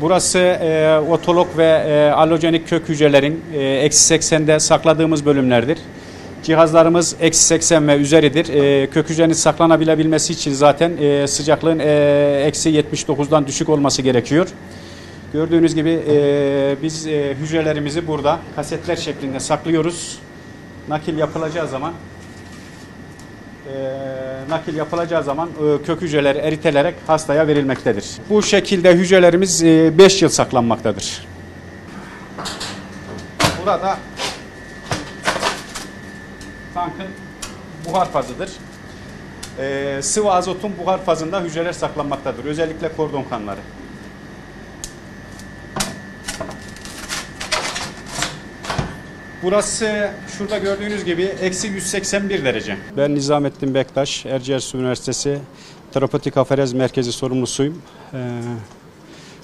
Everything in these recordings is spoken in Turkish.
Burası e, otolog ve e, alojenik kök hücrelerin e, eksi 80'de sakladığımız bölümlerdir. Cihazlarımız eksi 80 ve üzeridir. E, kök hücrenin saklanabilebilmesi için zaten e, sıcaklığın e, eksi 79'dan düşük olması gerekiyor. Gördüğünüz gibi e, biz e, hücrelerimizi burada kasetler şeklinde saklıyoruz. Nakil yapılacağı zaman nakil yapılacağı zaman e, kök hücreler eritelerek hastaya verilmektedir. Bu şekilde hücrelerimiz 5 yıl saklanmaktadır. Burada tankın buhar fazıdır. E, sıvı azotun buhar fazında hücreler saklanmaktadır. Özellikle kordon kanları. Burası şurada gördüğünüz gibi eksi 181 derece. Ben Nizamettin Bektaş, Erciyes Üniversitesi Terapetik Aferez Merkezi sorumlusuyum. Ee,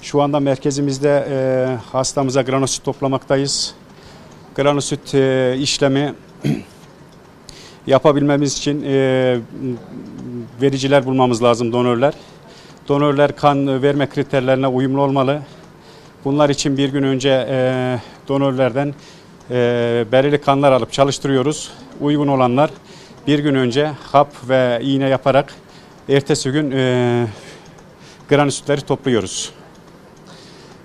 şu anda merkezimizde e, hastamıza granosit toplamaktayız. Granosit e, işlemi yapabilmemiz için e, vericiler bulmamız lazım, donörler. Donörler kan verme kriterlerine uyumlu olmalı. Bunlar için bir gün önce e, donörlerden e, belirli kanlar alıp çalıştırıyoruz. Uygun olanlar bir gün önce hap ve iğne yaparak ertesi gün e, granüsitleri topluyoruz.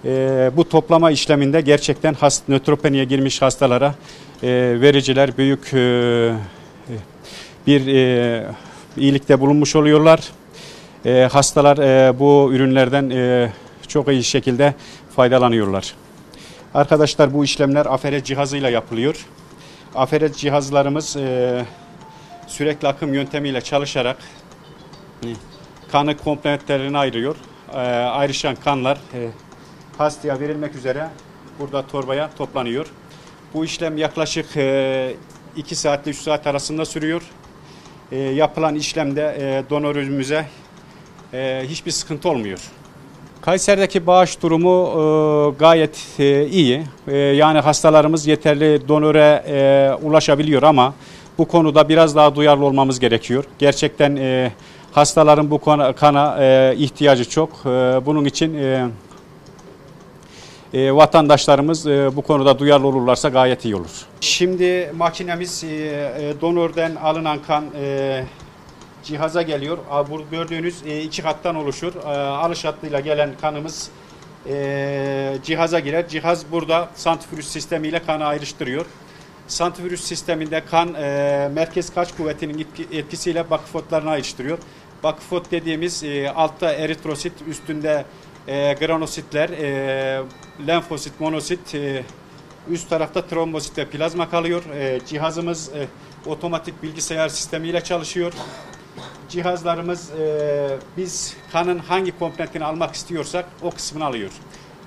E, bu toplama işleminde gerçekten hast, nötropeniye girmiş hastalara e, vericiler büyük e, bir e, iyilikte bulunmuş oluyorlar. E, hastalar e, bu ürünlerden e, çok iyi şekilde faydalanıyorlar. Arkadaşlar bu işlemler aferez cihazıyla yapılıyor. Aferez cihazlarımız e, sürekli akım yöntemiyle çalışarak e, kanı komplementlerine ayırıyor. E, ayrışan kanlar e, hastaya verilmek üzere burada torbaya toplanıyor. Bu işlem yaklaşık 2 saat ile 3 saat arasında sürüyor. E, yapılan işlemde e, donörümüze e, hiçbir sıkıntı olmuyor. Kayseri'deki bağış durumu e, gayet e, iyi. E, yani hastalarımız yeterli donöre e, ulaşabiliyor ama bu konuda biraz daha duyarlı olmamız gerekiyor. Gerçekten e, hastaların bu kana, kana e, ihtiyacı çok. E, bunun için e, e, vatandaşlarımız e, bu konuda duyarlı olurlarsa gayet iyi olur. Şimdi makinemiz e, e, donörden alınan kan e, cihaza geliyor. Bu gördüğünüz e, iki kattan oluşur. E, alış hattıyla gelen kanımız e, cihaza girer. Cihaz burada santrifüj sistemiyle kanı ayrıştırıyor. Santrifüj sisteminde kan merkez kaç kuvvetinin etkisiyle bakıfotlarını ayrıştırıyor. Bakıfot dediğimiz altta eritrosit, üstünde granositler, lenfosit, monosit, üst tarafta trombosit ve plazma kalıyor. Cihazımız otomatik bilgisayar sistemiyle çalışıyor cihazlarımız e, biz kanın hangi komponentini almak istiyorsak o kısmını alıyor.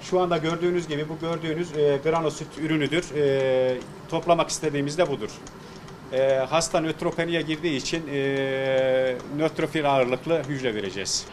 Şu anda gördüğünüz gibi bu gördüğünüz e, granosit ürünüdür. E, toplamak istediğimiz de budur. E, hasta nötropeniye girdiği için e, nötrofil ağırlıklı hücre vereceğiz.